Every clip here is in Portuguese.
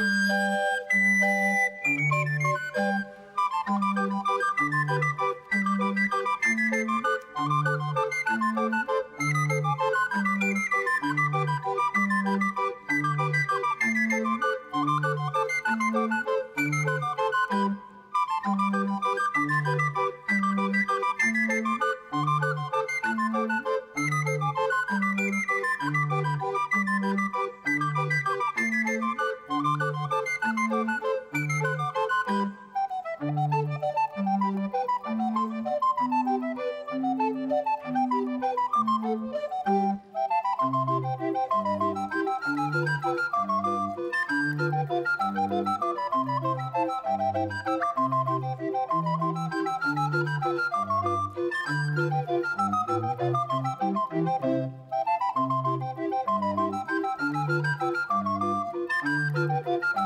Música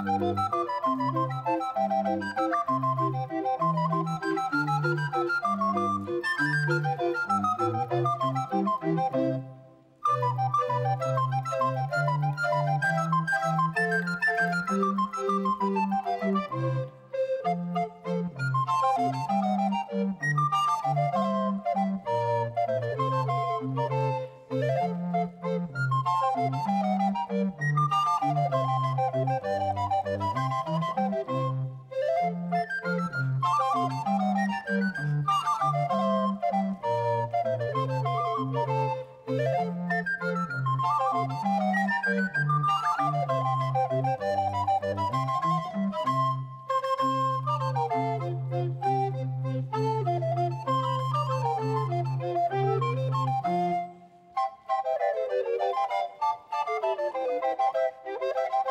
Música